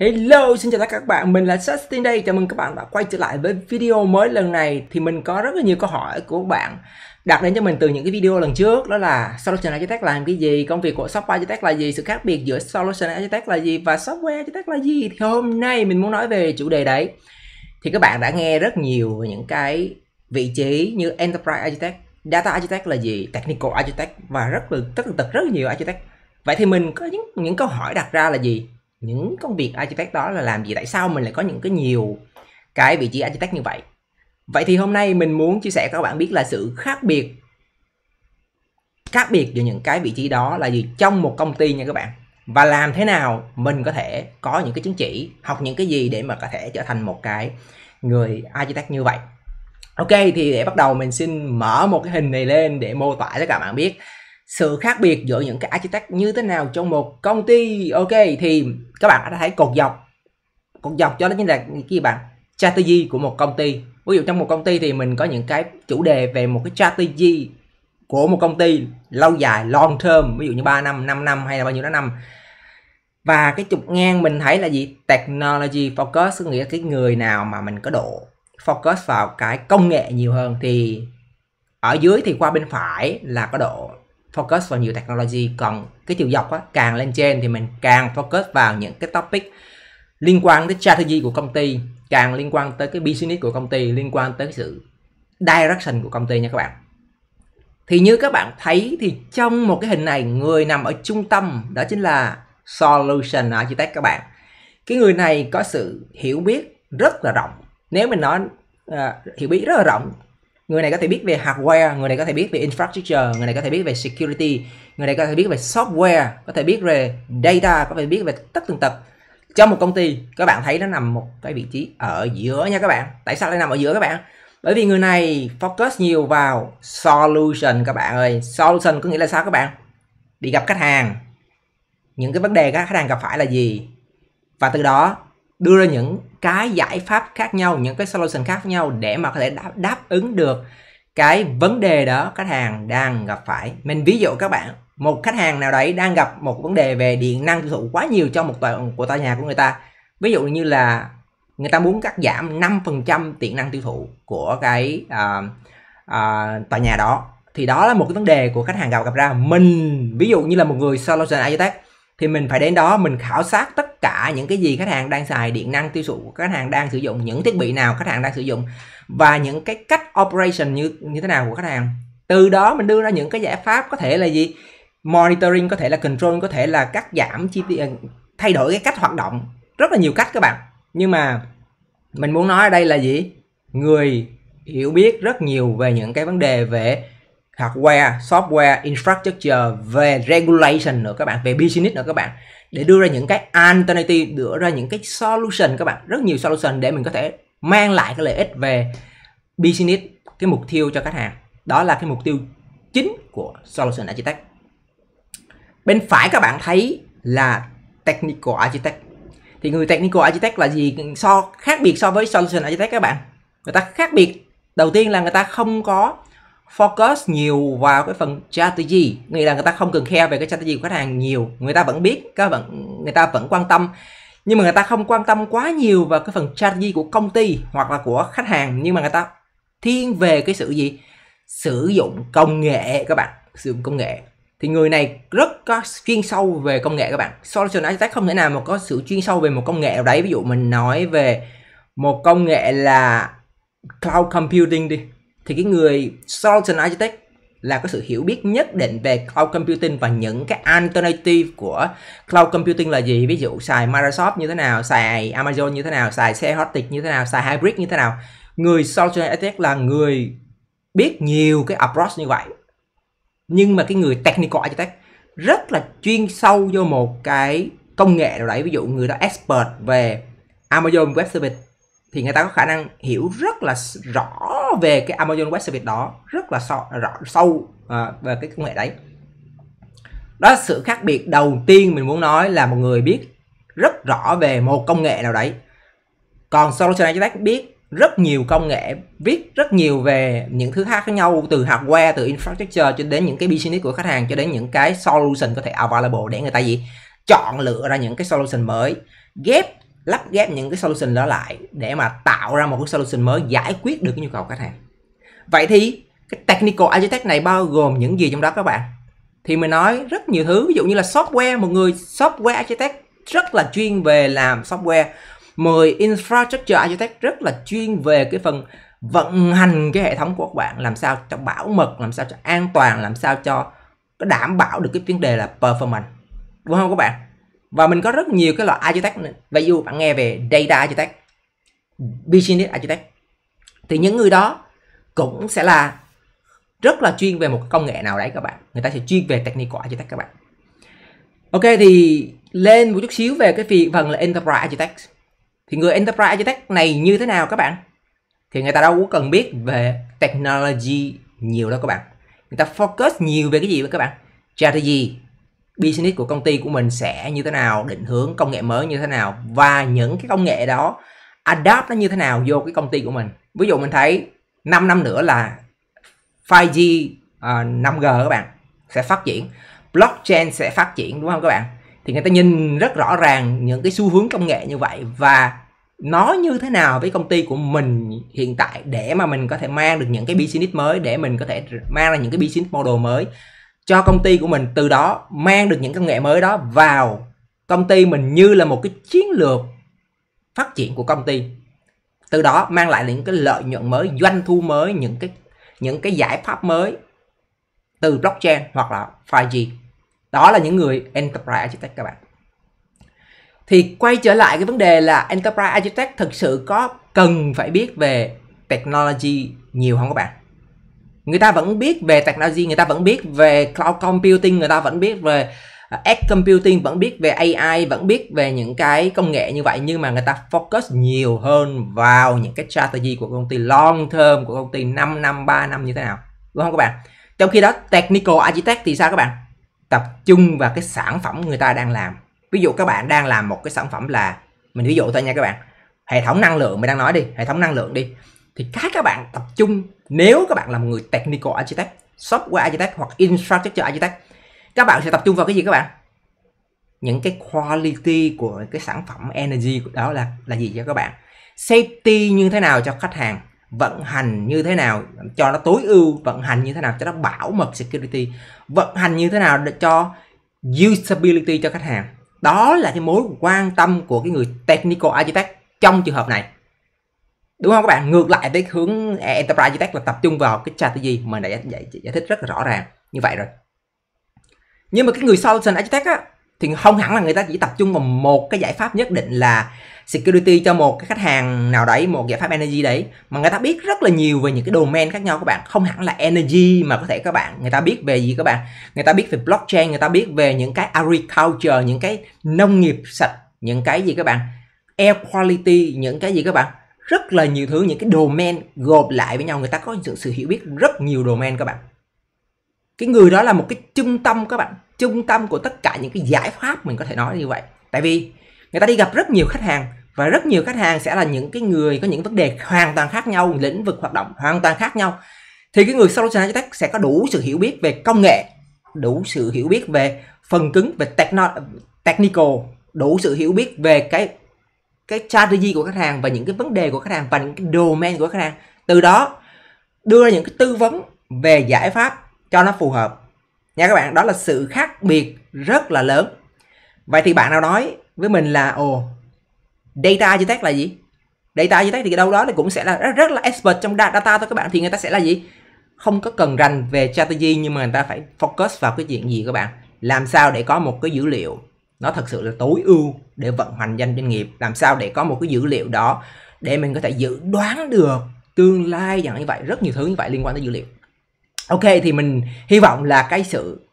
Hello, xin chào tất cả các bạn, mình là Justin đây, chào mừng các bạn đã quay trở lại với video mới lần này. Thì mình có rất là nhiều câu hỏi của các bạn đặt đến cho mình từ những cái video lần trước. Đó là Solution Architect làm cái gì, công việc của Software Architect là gì, sự khác biệt giữa Solution Architect là gì? Và Software Architect là gì? Thì hôm nay mình muốn nói về chủ đề đấy. Thì các bạn đã nghe rất nhiều về những cái vị trí như Enterprise Architect, Data Architect là gì, Technical Architect và rất là tất tật rất là nhiều Architect. Vậy thì mình có những, những câu hỏi đặt ra là gì? Những công việc architect đó là làm gì, tại sao mình lại có những cái nhiều cái vị trí architect như vậy? Vậy thì hôm nay mình muốn chia sẻ các bạn biết là sự khác biệt khác biệt giữa những cái vị trí đó là gì trong một công ty nha các bạn. Và làm thế nào mình có thể có những cái chứng chỉ, học những cái gì để mà có thể trở thành một cái người architect như vậy. Ok, thì để bắt đầu mình xin mở một cái hình này lên để mô tả cho các bạn biết sự khác biệt giữa những cái architect như thế nào trong một công ty, ok, thì các bạn đã thấy cột dọc cột dọc cho nó chính là cái bạn strategy của một công ty. Ví dụ trong một công ty thì mình có những cái chủ đề về một cái strategy của một công ty lâu dài, long term, ví dụ như 3 năm 5 năm hay là bao nhiêu đó năm. Và cái trục ngang mình thấy là gì? Technology focus có nghĩa cái người nào mà mình có độ focus vào cái công nghệ nhiều hơn thì ở dưới thì qua bên phải là có độ focus vào nhiều technology còn cái chiều dọc á, càng lên trên thì mình càng focus vào những cái topic liên quan tới strategy của công ty càng liên quan tới cái business của công ty liên quan tới sự direction của công ty nha các bạn. Thì như các bạn thấy thì trong một cái hình này người nằm ở trung tâm đó chính là solution architect các bạn. Cái người này có sự hiểu biết rất là rộng. Nếu mình nói uh, hiểu biết rất là rộng người này có thể biết về hardware, người này có thể biết về infrastructure, người này có thể biết về security, người này có thể biết về software, có thể biết về data, có thể biết về tất tần tật. Trong một công ty, các bạn thấy nó nằm một cái vị trí ở giữa nha các bạn. Tại sao lại nằm ở giữa các bạn? Bởi vì người này focus nhiều vào solution các bạn ơi. Solution có nghĩa là sao các bạn? Đi gặp khách hàng. Những cái vấn đề các khách hàng gặp phải là gì? Và từ đó đưa ra những cái giải pháp khác nhau những cái solution khác nhau để mà có thể đáp, đáp ứng được cái vấn đề đó khách hàng đang gặp phải. Mình ví dụ các bạn một khách hàng nào đấy đang gặp một vấn đề về điện năng tiêu thụ quá nhiều trong một tòa của tòa nhà của người ta. Ví dụ như là người ta muốn cắt giảm 5% điện năng tiêu thụ của cái uh, uh, tòa nhà đó thì đó là một cái vấn đề của khách hàng gặp gặp ra. Mình ví dụ như là một người solution architect thì mình phải đến đó, mình khảo sát tất cả những cái gì khách hàng đang xài, điện năng, tiêu thụ khách hàng đang sử dụng, những thiết bị nào khách hàng đang sử dụng và những cái cách operation như như thế nào của khách hàng. Từ đó mình đưa ra những cái giải pháp có thể là gì? Monitoring, có thể là control, có thể là cắt giảm chi tiêu ờ, thay đổi cái cách hoạt động. Rất là nhiều cách các bạn. Nhưng mà mình muốn nói ở đây là gì? Người hiểu biết rất nhiều về những cái vấn đề về hardware, software, infrastructure, về regulation nữa các bạn, về business nữa các bạn để đưa ra những cái alternative, đưa ra những cái solution các bạn, rất nhiều solution để mình có thể mang lại cái lợi ích về business, cái mục tiêu cho khách hàng. Đó là cái mục tiêu chính của solution architect. Bên phải các bạn thấy là technical architect. Thì người technical architect là gì? So khác biệt so với solution architect các bạn. Người ta khác biệt đầu tiên là người ta không có focus nhiều vào cái phần strategy. Nghĩa là người ta không cần care về cái strategy của khách hàng nhiều. Người ta vẫn biết, các bạn, người ta vẫn quan tâm. Nhưng mà người ta không quan tâm quá nhiều vào cái phần strategy của công ty hoặc là của khách hàng. Nhưng mà người ta thiên về cái sự gì? Sử dụng công nghệ, các bạn. Sử dụng công nghệ. Thì người này rất có chuyên sâu về công nghệ, các bạn. Solution architect không thể nào mà có sự chuyên sâu về một công nghệ nào đấy. Ví dụ mình nói về một công nghệ là cloud computing đi thì cái người solution architect là có sự hiểu biết nhất định về cloud computing và những cái alternative của cloud computing là gì? Ví dụ xài Microsoft như thế nào, xài Amazon như thế nào, xài xe hosting như thế nào, xài hybrid như thế nào? Người solution architect là người biết nhiều cái approach như vậy. Nhưng mà cái người technical architect rất là chuyên sâu vô một cái công nghệ nào đấy. Ví dụ người đó expert về Amazon Web Service thì người ta có khả năng hiểu rất là rõ về cái Amazon Web Service đó rất là sâu, rõ, sâu à, về cái công nghệ đấy. Đó là sự khác biệt đầu tiên mình muốn nói là một người biết rất rõ về một công nghệ nào đấy. Còn solution architect biết rất nhiều công nghệ viết rất nhiều về những thứ khác nhau từ hardware từ infrastructure cho đến những cái business của khách hàng cho đến những cái solution có thể available để người ta gì? Chọn lựa ra những cái solution mới ghép lắp ghép những cái solution đó lại để mà tạo ra một cái solution mới giải quyết được cái nhu cầu khách hàng. Vậy thì cái technical architect này bao gồm những gì trong đó các bạn? Thì mình nói rất nhiều thứ, ví dụ như là software, một người software architect rất là chuyên về làm software. Người infrastructure architect rất là chuyên về cái phần vận hành cái hệ thống của các bạn, làm sao cho bảo mật, làm sao cho an toàn, làm sao cho có đảm bảo được cái vấn đề là performance. Đúng không các bạn? Và mình có rất nhiều cái loại architect ví dụ bạn nghe về data architect, business architect, thì những người đó cũng sẽ là rất là chuyên về một công nghệ nào đấy các bạn. Người ta sẽ chuyên về technical architect các bạn. Ok, thì lên một chút xíu về cái phần là enterprise architect. Thì người enterprise architect này như thế nào các bạn? Thì người ta đâu có cần biết về technology nhiều đâu các bạn. Người ta focus nhiều về cái gì vậy các bạn? Strategy business của công ty của mình sẽ như thế nào định hướng công nghệ mới như thế nào và những cái công nghệ đó adapt nó như thế nào vô cái công ty của mình. Ví dụ mình thấy 5 năm nữa là 5G uh, 5G các bạn sẽ phát triển. Blockchain sẽ phát triển đúng không các bạn? Thì người ta nhìn rất rõ ràng những cái xu hướng công nghệ như vậy và nó như thế nào với công ty của mình hiện tại để mà mình có thể mang được những cái business mới để mình có thể mang ra những cái business model mới cho công ty của mình từ đó mang được những công nghệ mới đó vào công ty mình như là một cái chiến lược phát triển của công ty. Từ đó mang lại những cái lợi nhuận mới, doanh thu mới, những cái những cái giải pháp mới từ blockchain hoặc là 5G đó là những người enterprise architect các bạn. Thì quay trở lại cái vấn đề là enterprise architect thực sự có cần phải biết về technology nhiều không các bạn? Người ta vẫn biết về technology, người ta vẫn biết về cloud computing, người ta vẫn biết về à, edge computing, vẫn biết về AI vẫn biết về những cái công nghệ như vậy. Nhưng mà người ta focus nhiều hơn vào những cái strategy của công ty long term, của công ty 5 năm 3 năm như thế nào. Đúng không các bạn? Trong khi đó, technical architect thì sao các bạn? Tập trung vào cái sản phẩm người ta đang làm. Ví dụ các bạn đang làm một cái sản phẩm là, mình ví dụ thôi nha các bạn. Hệ thống năng lượng, mình đang nói đi, hệ thống năng lượng đi thì cái các bạn tập trung, nếu các bạn là một người technical architect, software architect hoặc infrastructure architect, các bạn sẽ tập trung vào cái gì các bạn? Những cái quality của cái sản phẩm energy của đó là là gì cho các bạn? Safety như thế nào cho khách hàng? Vận hành như thế nào cho nó tối ưu? Vận hành như thế nào cho nó bảo mật security? Vận hành như thế nào để cho usability cho khách hàng? Đó là cái mối quan tâm của cái người technical architect trong trường hợp này đúng không các bạn? Ngược lại tới hướng à, enterprise architect là tập trung vào cái strategy mà đã giải, giải, giải thích rất là rõ ràng. Như vậy rồi. Nhưng mà cái người solution architect á thì không hẳn là người ta chỉ tập trung vào một cái giải pháp nhất định là security cho một cái khách hàng nào đấy một giải pháp energy đấy mà người ta biết rất là nhiều về những cái domain khác nhau các bạn. Không hẳn là energy mà có thể các bạn người ta biết về gì các bạn? Người ta biết về blockchain người ta biết về những cái agriculture những cái nông nghiệp sạch những cái gì các bạn? Air quality những cái gì các bạn? Rất là nhiều thứ những cái domain gộp lại với nhau người ta có sự, sự hiểu biết rất nhiều domain các bạn. Cái người đó là một cái trung tâm các bạn trung tâm của tất cả những cái giải pháp mình có thể nói như vậy. Tại vì người ta đi gặp rất nhiều khách hàng và rất nhiều khách hàng sẽ là những cái người có những vấn đề hoàn toàn khác nhau lĩnh vực hoạt động hoàn toàn khác nhau. Thì cái người solution architect sẽ có đủ sự hiểu biết về công nghệ đủ sự hiểu biết về phần cứng về techno, technical đủ sự hiểu biết về cái cái strategy của khách hàng và những cái vấn đề của khách hàng và những cái domain của khách hàng. Từ đó đưa ra những cái tư vấn về giải pháp cho nó phù hợp. Nha các bạn đó là sự khác biệt rất là lớn. Vậy thì bạn nào nói với mình là ồ data architect là gì? Data architect thì đâu đó thì cũng sẽ là rất, rất là expert trong data thôi các bạn thì người ta sẽ là gì? Không có cần rành về strategy nhưng mà người ta phải focus vào cái chuyện gì các bạn? Làm sao để có một cái dữ liệu nó thật sự là tối ưu để vận hành doanh nghiệp. Làm sao để có một cái dữ liệu đó để mình có thể dự đoán được tương lai dạng như vậy rất nhiều thứ như vậy liên quan tới dữ liệu. Ok thì mình hy vọng là cái sự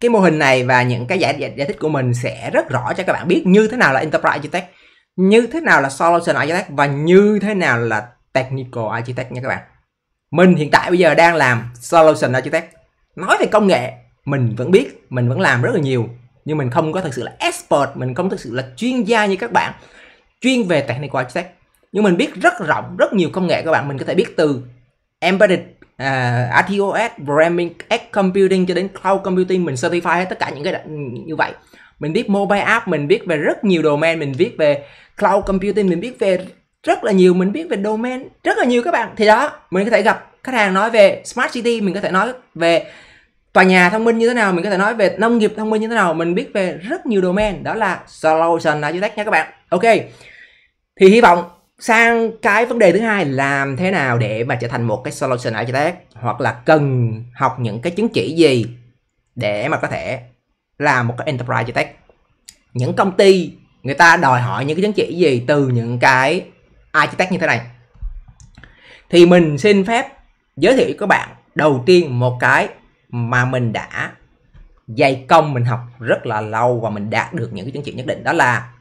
cái mô hình này và những cái giải, giải, giải thích của mình sẽ rất rõ cho các bạn biết như thế nào là enterprise architect như thế nào là solution architect và như thế nào là technical architect nha các bạn. Mình hiện tại bây giờ đang làm solution architect. Nói về công nghệ mình vẫn biết mình vẫn làm rất là nhiều nhưng mình không có thực sự là expert mình không thực sự là chuyên gia như các bạn chuyên về technical architect. Nhưng mình biết rất rộng rất nhiều công nghệ các bạn. Mình có thể biết từ embedded à, uh, RTOS, programming, edge computing cho đến cloud computing. Mình certify hết tất cả những cái như vậy. Mình biết mobile app mình biết về rất nhiều domain. Mình biết về cloud computing mình biết về rất là nhiều. Mình biết về domain rất là nhiều các bạn. Thì đó mình có thể gặp khách hàng nói về smart city mình có thể nói về tòa nhà thông minh như thế nào, mình có thể nói về nông nghiệp thông minh như thế nào, mình biết về rất nhiều domain, đó là solution architect nha các bạn. Ok, thì hy vọng sang cái vấn đề thứ hai, làm thế nào để mà trở thành một cái solution architect, hoặc là cần học những cái chứng chỉ gì để mà có thể làm một cái enterprise architect. Những công ty, người ta đòi hỏi những cái chứng chỉ gì từ những cái architect như thế này. Thì mình xin phép giới thiệu các bạn đầu tiên một cái mà mình đã dày công mình học rất là lâu và mình đạt được những cái chứng chỉ nhất định đó là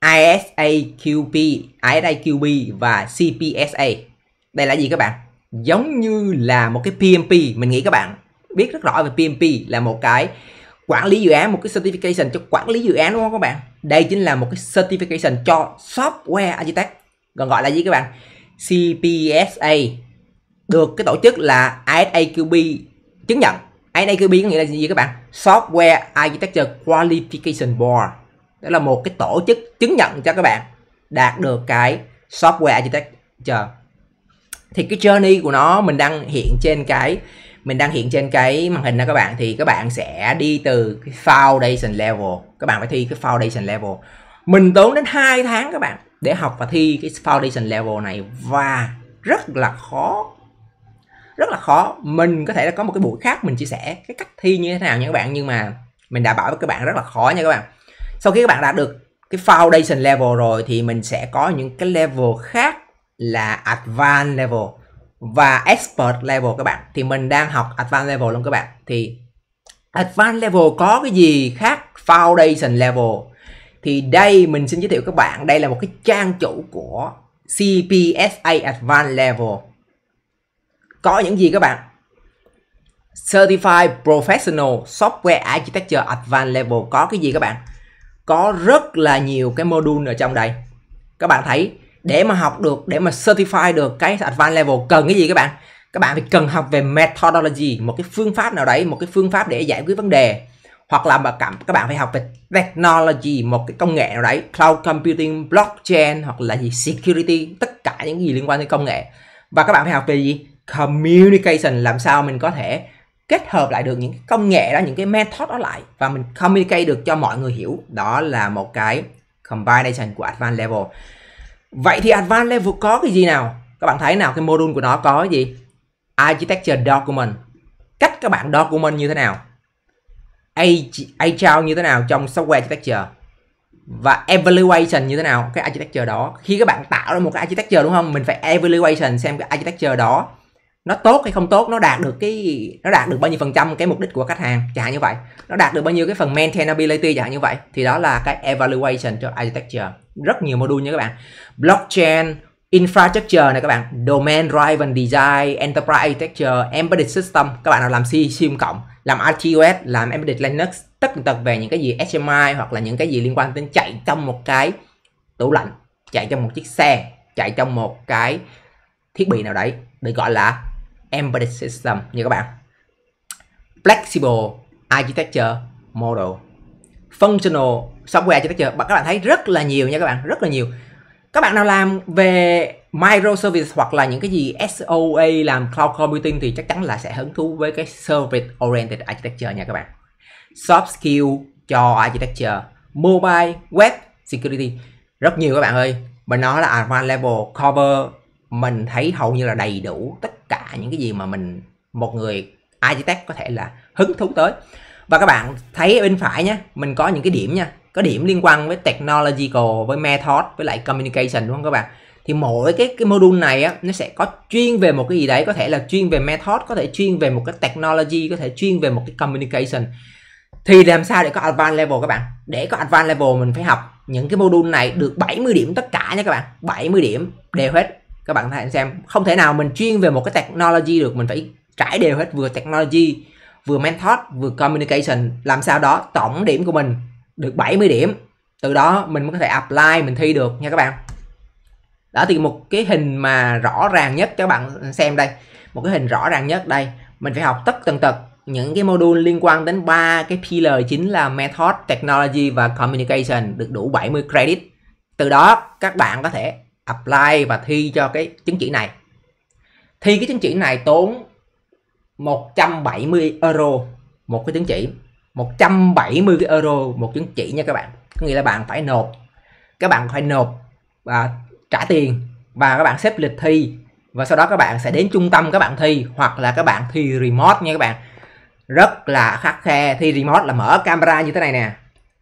ISAQB, ISAQB và CPSA. Đây là gì các bạn? Giống như là một cái PMP, mình nghĩ các bạn biết rất rõ về PMP là một cái quản lý dự án, một cái certification cho quản lý dự án đúng không các bạn? Đây chính là một cái certification cho software architect. Còn gọi là gì các bạn? CPSA được cái tổ chức là ISAQB chứng nhận. NAQB có nghĩa là gì các bạn? Software Architecture Qualification Board. Đó là một cái tổ chức chứng nhận cho các bạn đạt được cái software architecture. Thì cái journey của nó, mình đang hiện trên cái, mình đang hiện trên cái màn hình đó các bạn. Thì các bạn sẽ đi từ cái foundation level. Các bạn phải thi cái foundation level. Mình tốn đến 2 tháng các bạn để học và thi cái foundation level này và rất là khó rất là khó. Mình có thể là có một cái buổi khác mình chia sẻ cái cách thi như thế nào nha các bạn, nhưng mà mình đã bảo với các bạn rất là khó nha các bạn. Sau khi các bạn đạt được cái foundation level rồi thì mình sẽ có những cái level khác là advanced level và expert level các bạn. Thì mình đang học advanced level luôn các bạn. Thì advanced level có cái gì khác foundation level? Thì đây mình xin giới thiệu các bạn, đây là một cái trang chủ của CPSA Advanced Level có những gì các bạn? Certified Professional Software Architecture Advanced Level. Có cái gì các bạn? Có rất là nhiều cái module ở trong đây. Các bạn thấy, để mà học được, để mà certify được cái advanced level cần cái gì các bạn? Các bạn phải cần học về methodology, một cái phương pháp nào đấy, một cái phương pháp để giải quyết vấn đề. Hoặc là mà cảm các bạn phải học về technology, một cái công nghệ nào đấy, cloud computing, blockchain, hoặc là gì, security, tất cả những gì liên quan đến công nghệ. Và các bạn phải học về gì? Communication làm sao mình có thể kết hợp lại được những cái công nghệ đó, những cái method đó lại và mình communicate được cho mọi người hiểu. Đó là một cái combination của advanced level. Vậy thì advanced level có cái gì nào? Các bạn thấy nào, cái module của nó có cái gì? Architecture document. Cách các bạn document như thế nào? Agile như thế nào trong software architecture? Và evaluation như thế nào? Cái architecture đó. Khi các bạn tạo ra một cái architecture đúng không? Mình phải evaluation xem cái architecture đó nó tốt hay không tốt, nó đạt được cái, nó đạt được bao nhiêu phần trăm cái mục đích của khách hàng chẳng hạn như vậy. Nó đạt được bao nhiêu cái phần maintainability chẳng hạn như vậy. Thì đó là cái evaluation cho architecture. Rất nhiều module nha các bạn. Blockchain, infrastructure này các bạn. Domain driven design, enterprise architecture, embedded system. Các bạn nào làm C sim cộng, làm RTOS làm embedded Linux, tất tật về những cái gì HMI hoặc là những cái gì liên quan đến chạy trong một cái tủ lạnh, chạy trong một chiếc xe, chạy trong một cái thiết bị nào đấy, được gọi là embedded system như các bạn. Flexible architecture model. Functional software architecture. Các bạn thấy rất là nhiều nha các bạn, rất là nhiều. Các bạn nào làm về microservice hoặc là những cái gì SOA làm cloud computing thì chắc chắn là sẽ hứng thú với cái service oriented architecture nha các bạn. Soft skill cho architecture. Mobile web security. Rất nhiều các bạn ơi. Mình nói là advanced level cover mình thấy hầu như là đầy đủ tất cả những cái gì mà mình, một người architect có thể là hứng thú tới. Và các bạn thấy ở bên phải nhé mình có những cái điểm nha, có điểm liên quan với technological, với method, với lại communication, đúng không các bạn? Thì mỗi cái cái module này á, nó sẽ có chuyên về một cái gì đấy, có thể là chuyên về method, có thể chuyên về một cái technology, có thể chuyên về một cái communication. Thì làm sao để có advanced level các bạn? Để có advanced level mình phải học. Những cái module này được 70 điểm tất cả nha các bạn. 70 điểm, đều hết các bạn hãy xem không thể nào mình chuyên về một cái technology được mình phải trải đều hết vừa technology vừa method vừa communication. Làm sao đó tổng điểm của mình được 70 điểm. Từ đó mình mới có thể apply mình thi được nha các bạn. Đó thì một cái hình mà rõ ràng nhất các bạn xem đây. Một cái hình rõ ràng nhất đây. Mình phải học tất tần tật những cái module liên quan đến ba cái pillar chính là method, technology và communication được đủ 70 credit. Từ đó các bạn có thể apply và thi cho cái chứng chỉ này. Thi cái chứng chỉ này tốn 170 euro một cái chứng chỉ. 170 cái euro một chứng chỉ nha các bạn. Có nghĩa là bạn phải nộp, các bạn phải nộp và trả tiền và các bạn xếp lịch thi và sau đó các bạn sẽ đến trung tâm các bạn thi hoặc là các bạn thi remote nha các bạn. Rất là khắc khe, thi remote là mở camera như thế này nè.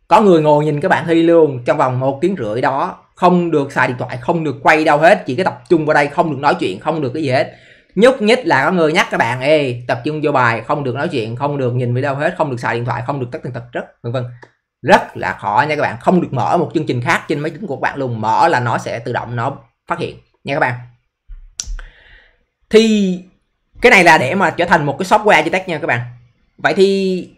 Có người ngồi nhìn các bạn thi luôn trong vòng một tiếng rưỡi đó không được xài điện thoại, không được quay đâu hết, chỉ có tập trung vào đây, không được nói chuyện, không được cái gì hết. Nhúc nhích là có người nhắc các bạn, ê, tập trung vô bài, không được nói chuyện, không được nhìn video hết, không được xài điện thoại, không được tắt tần tật rất, vân vân. Rất là khó nha các bạn, không được mở một chương trình khác trên máy tính của các bạn luôn, mở là nó sẽ tự động nó phát hiện. Nha các bạn. Thì cái này là để mà trở thành một cái software architect nha các bạn. Vậy thì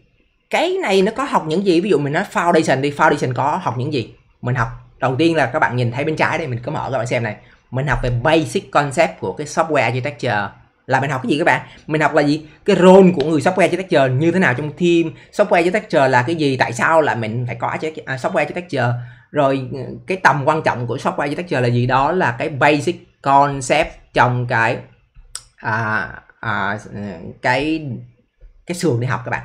cái này nó có học những gì? Ví dụ mình nói foundation đi, foundation có học những gì? Mình học đầu tiên là các bạn nhìn thấy bên trái đây mình có mở các bạn xem này. Mình học về basic concept của cái software architecture. Là mình học cái gì các bạn? Mình học là gì? Cái role của người software architecture như thế nào trong team? Software architecture là cái gì? Tại sao là mình phải có à, software architecture? Rồi ừ, cái tầm quan trọng của software architecture là gì? Đó là cái basic concept trong cái à, à, ừ, cái cái sườn đi học các bạn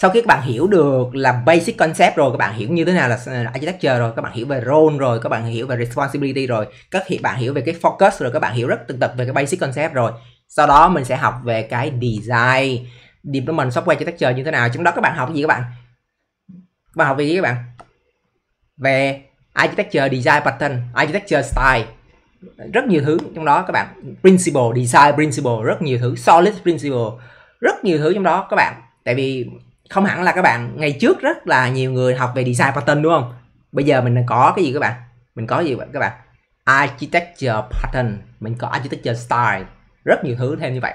sau khi các bạn hiểu được là basic concept rồi, các bạn hiểu như thế nào là à, architecture rồi, các bạn hiểu về role rồi, các bạn hiểu về responsibility rồi, các bạn hiểu về cái focus rồi, các bạn hiểu rất từng tật về cái basic concept rồi. Sau đó mình sẽ học về cái design, development software architecture như thế nào. Trong đó các bạn học gì các bạn? Các bạn học về gì các bạn? Về architecture design pattern, architecture style. Rất nhiều thứ trong đó các bạn. Principle, design principle, rất nhiều thứ. Solid principle, rất nhiều thứ trong đó các bạn. Tại vì không hẳn là các bạn ngày trước rất là nhiều người học về design pattern đúng không? Bây giờ mình có cái gì các bạn? Mình có gì các bạn? Architecture pattern mình có architecture style rất nhiều thứ thêm như vậy.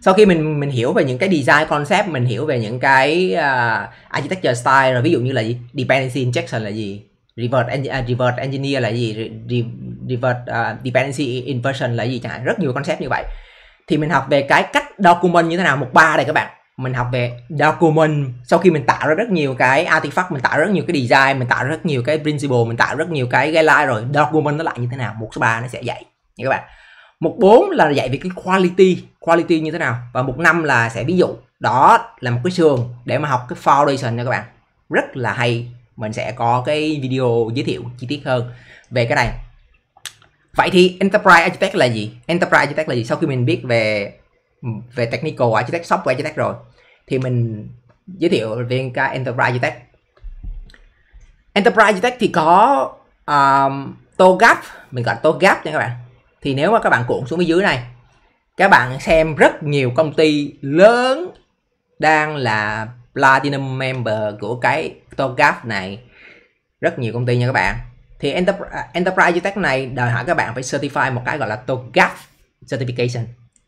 Sau khi mình mình hiểu về những cái design concept mình hiểu về những cái uh, architecture style rồi ví dụ như là gì? Dependency injection là gì? Reverse, en à, uh, reverse engineer là gì? Re reverse uh, à, dependency inversion là gì? Chẳng hạn rất nhiều concept như vậy. Thì mình học về cái cách document như thế nào? Mục ba đây các bạn mình học về document. Sau khi mình tạo ra rất nhiều cái artifact, mình tạo ra rất nhiều cái design, mình tạo ra rất nhiều cái principle, mình tạo ra rất nhiều cái guideline rồi, document nó lại như thế nào? Một số ba nó sẽ dạy nha các bạn. Một bốn là dạy về cái quality. Quality như thế nào? Và một năm là sẽ ví dụ. Đó là một cái sườn để mà học cái foundation nha các bạn. Rất là hay. Mình sẽ có cái video giới thiệu chi tiết hơn về cái này. Vậy thì enterprise architect là gì? Enterprise architect là gì? Sau khi mình biết về Ừ, về technical architect software architect rồi. Thì mình giới thiệu về cái enterprise architect. Enterprise architect thì có um, TOGAF mình gọi TOGAF nha các bạn. Thì nếu mà các bạn cuộn xuống phía dưới này các bạn xem rất nhiều công ty lớn đang là platinum member của cái TOGAF này. Rất nhiều công ty nha các bạn. Thì Enterprise, Enterprise Architect này đòi hỏi các bạn phải certify một cái gọi là TOGAF certification.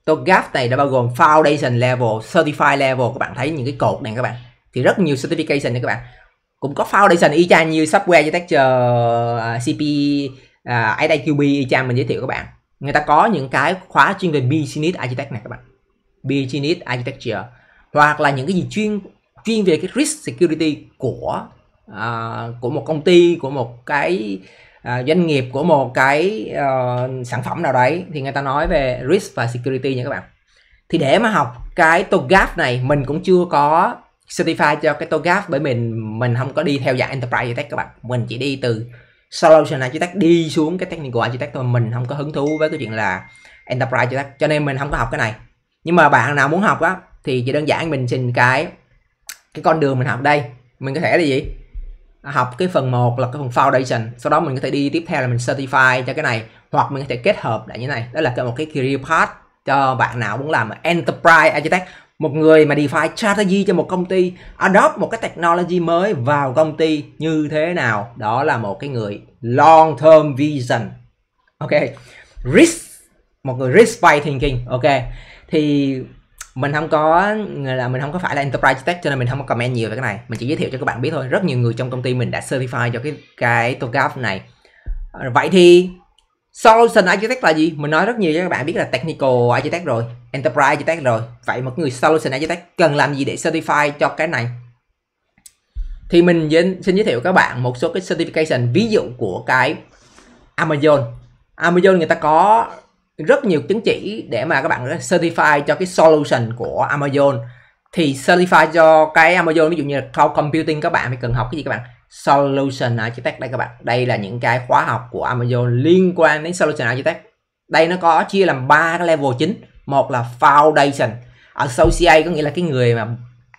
TOGAF này đã bao gồm Foundation Level, Certified Level. Các bạn thấy những cái cột này các bạn. Thì rất nhiều certification nha các bạn. Cũng có Foundation y chang như Software Architecture, uh, à, CP, uh, à, IDQB y chang mình giới thiệu các bạn. Người ta có những cái khóa chuyên về Business Architect này các bạn. Business Architecture. Hoặc là những cái gì chuyên chuyên về cái risk security của uh, của một công ty của một cái à, doanh nghiệp của một cái uh, sản phẩm nào đấy thì người ta nói về risk và security nha các bạn. Thì để mà học cái TOGAF này mình cũng chưa có certify cho cái TOGAF bởi mình mình không có đi theo dạng enterprise architect các bạn. Mình chỉ đi từ solution architect đi xuống cái technical architect thôi mình không có hứng thú với cái chuyện là enterprise architect. Cho nên mình không có học cái này. Nhưng mà bạn nào muốn học á thì chỉ đơn giản mình xin cái cái con đường mình học đây. Mình có thể là gì? Học cái phần 1 là cái phần foundation. Sau đó mình có thể đi tiếp theo là mình certify cho cái này, hoặc mình có thể kết hợp lại như này. Đó là một cái career path cho bạn nào muốn làm enterprise architect. Một người mà define strategy cho một công ty, adopt một cái technology mới vào công ty như thế nào, đó là một cái người long term vision. Ok. Risk. Một người risk by thinking ok. Thì mình không có là mình không có phải là enterprise architect cho nên mình không có comment nhiều về cái này mình chỉ giới thiệu cho các bạn biết thôi rất nhiều người trong công ty mình đã certify cho cái cái TOGAF này ờ, vậy thì Solution Architect là gì? Mình nói rất nhiều cho các bạn biết là Technical Architect rồi, Enterprise Architect rồi. Vậy một người Solution Architect cần làm gì để certify cho cái này? Thì mình xin giới thiệu các bạn một số cái certification ví dụ của cái Amazon. Amazon người ta có rất nhiều chứng chỉ để mà các bạn certify cho cái solution của Amazon. Thì certify cho cái Amazon, ví dụ như là cloud computing, các bạn phải cần học cái gì các bạn? Solution architect. Đây các bạn, đây là những cái khóa học của Amazon liên quan đến solution architect. Đây nó có chia làm ba cái level chính. Một là foundation. Associate có nghĩa là cái người mà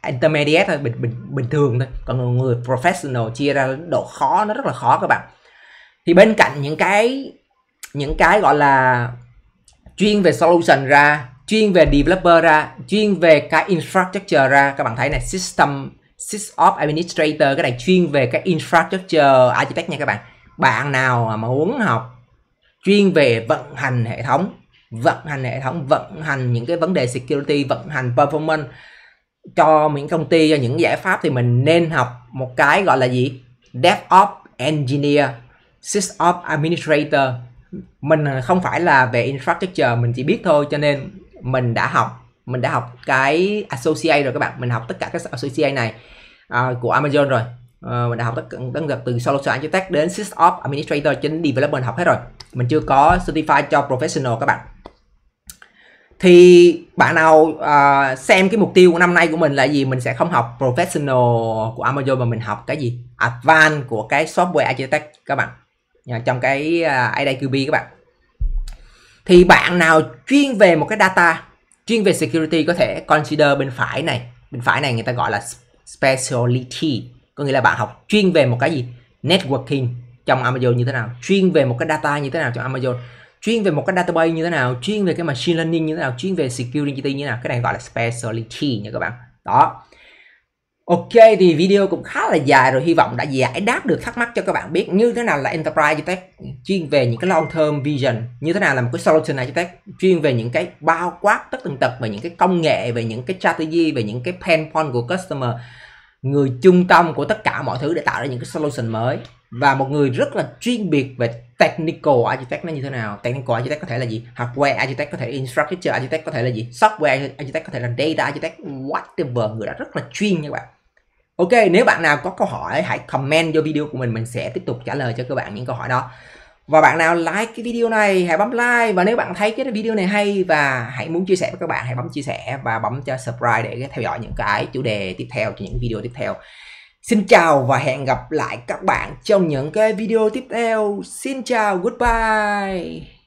intermediate thôi, bình bình bình thường thôi. Còn người professional chia ra độ khó, nó rất là khó các bạn. Thì bên cạnh những cái những cái gọi là chuyên về solution ra, chuyên về developer ra, chuyên về cái infrastructure ra. Các bạn thấy này, system sysops administrator, cái này chuyên về cái infrastructure architect nha các bạn. Bạn nào mà muốn học, chuyên về vận hành hệ thống, vận hành hệ thống, vận hành những cái vấn đề security, vận hành performance, cho những công ty, cho những giải pháp, thì mình nên học một cái gọi là gì? DevOps Engineer SysOps Administrator mình à, không phải là về infrastructure mình chỉ biết thôi cho nên mình đã học mình đã học cái associate rồi các bạn. Mình học tất cả các associate này uh, của Amazon rồi. Uh, mình đã học tất cả tất cả từ solution architect đến sysops administrator chính developer học hết rồi. Mình chưa có certified cho professional các bạn. Thì bạn nào uh, xem cái mục tiêu của năm nay của mình là gì mình sẽ không học professional của Amazon mà mình học cái gì? Advanced của cái software architect các bạn. Ờ, trong cái à, IDQB các bạn. Thì bạn nào chuyên về một cái data, chuyên về security có thể consider bên phải này, bên phải này người ta gọi là specialty có nghĩa là bạn học chuyên về một cái gì? Networking trong Amazon như thế nào, chuyên về một cái data như thế nào trong Amazon, chuyên về một cái database như thế nào, chuyên về cái machine learning như thế nào, chuyên về security như thế nào, cái này gọi là specialty nha các bạn. Đó. Ok, thì video cũng khá là dài rồi, hy vọng đã giải đáp được thắc mắc cho các bạn biết như thế nào là Enterprise Architect chuyên về những cái long term vision, như thế nào là một cái solution architect chuyên về những cái bao quát tất tần tật về những cái công nghệ, về những cái strategy, về những cái pain point của customer, người trung tâm của tất cả mọi thứ để tạo ra những cái solution mới. Và một người rất là chuyên biệt về technical architect nó như thế nào, technical architect có thể là gì, hardware architect có thể, infrastructure architect có thể là gì, software architect có thể là data architect, whatever, người đã rất là chuyên nha các bạn. Ok, nếu bạn nào có câu hỏi hãy comment vô video của mình, mình sẽ tiếp tục trả lời cho các bạn những câu hỏi đó. Và bạn nào like cái video này hãy bấm like và nếu bạn thấy cái video này hay và hãy muốn chia sẻ với các bạn hãy bấm chia sẻ và bấm cho subscribe để theo dõi những cái chủ đề tiếp theo cho những video tiếp theo. Xin chào và hẹn gặp lại các bạn trong những cái video tiếp theo. Xin chào, goodbye.